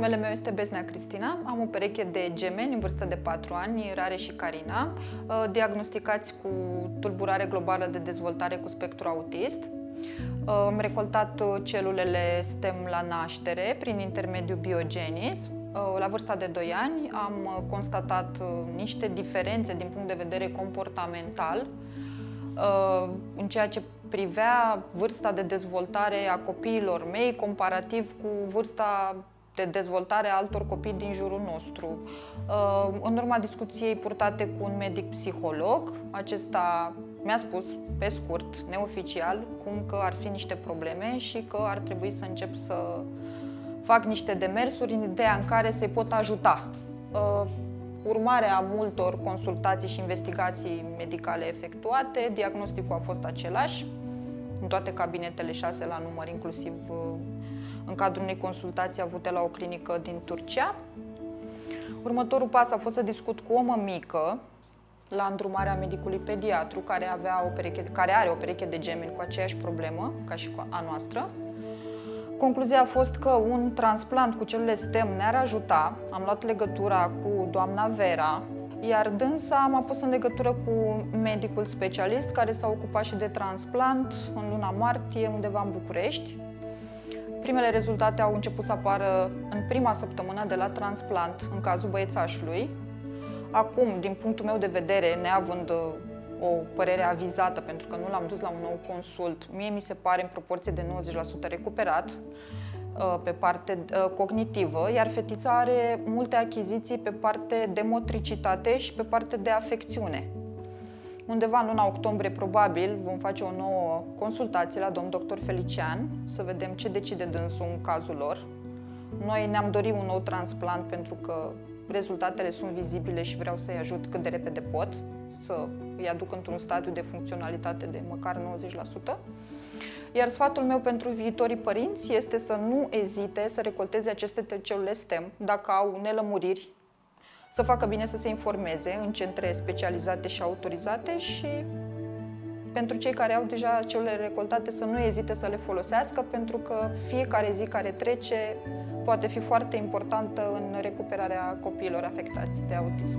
Numele meu este Besnea Cristina, am o pereche de gemeni în vârstă de 4 ani, Rare și Carina, uh, diagnosticați cu tulburare globală de dezvoltare cu spectru autist. Uh, am recoltat uh, celulele STEM la naștere prin intermediul biogenis. La vârsta de 2 ani am constatat niște diferențe din punct de vedere comportamental în ceea ce privea vârsta de dezvoltare a copiilor mei comparativ cu vârsta de dezvoltare a altor copii din jurul nostru. Uh, în urma discuției purtate cu un medic psiholog, acesta mi-a spus, pe scurt, neoficial, cum că ar fi niște probleme și că ar trebui să încep să fac niște demersuri în ideea în care să-i pot ajuta. Uh, urmarea multor consultații și investigații medicale efectuate, diagnosticul a fost același în toate cabinetele, șase la număr, inclusiv uh, în cadrul unei consultații avute la o clinică din Turcia. Următorul pas a fost să discut cu o mămică la îndrumarea medicului pediatru care, avea o pereche, care are o pereche de gemeni cu aceeași problemă ca și cu a noastră. Concluzia a fost că un transplant cu celule STEM ne-ar ajuta. Am luat legătura cu doamna Vera, iar dânsa m-a pus în legătură cu medicul specialist care s-a ocupat și de transplant în luna martie undeva în București. Primele rezultate au început să apară în prima săptămână de la transplant, în cazul băiețașului. Acum, din punctul meu de vedere, neavând uh, o părere avizată, pentru că nu l-am dus la un nou consult, mie mi se pare în proporție de 90% recuperat uh, pe parte uh, cognitivă, iar fetița are multe achiziții pe parte de motricitate și pe parte de afecțiune. Undeva în luna octombrie, probabil, vom face o nouă consultație la domn dr. Felician să vedem ce decide dânsul în cazul lor. Noi ne-am dorit un nou transplant pentru că rezultatele sunt vizibile și vreau să-i ajut cât de repede pot, să îi aduc într-un stadiu de funcționalitate de măcar 90%. Iar sfatul meu pentru viitorii părinți este să nu ezite să recolteze aceste celule STEM dacă au nelămuriri să facă bine să se informeze în centre specializate și autorizate și pentru cei care au deja celule recoltate să nu ezite să le folosească pentru că fiecare zi care trece poate fi foarte importantă în recuperarea copiilor afectați de autism.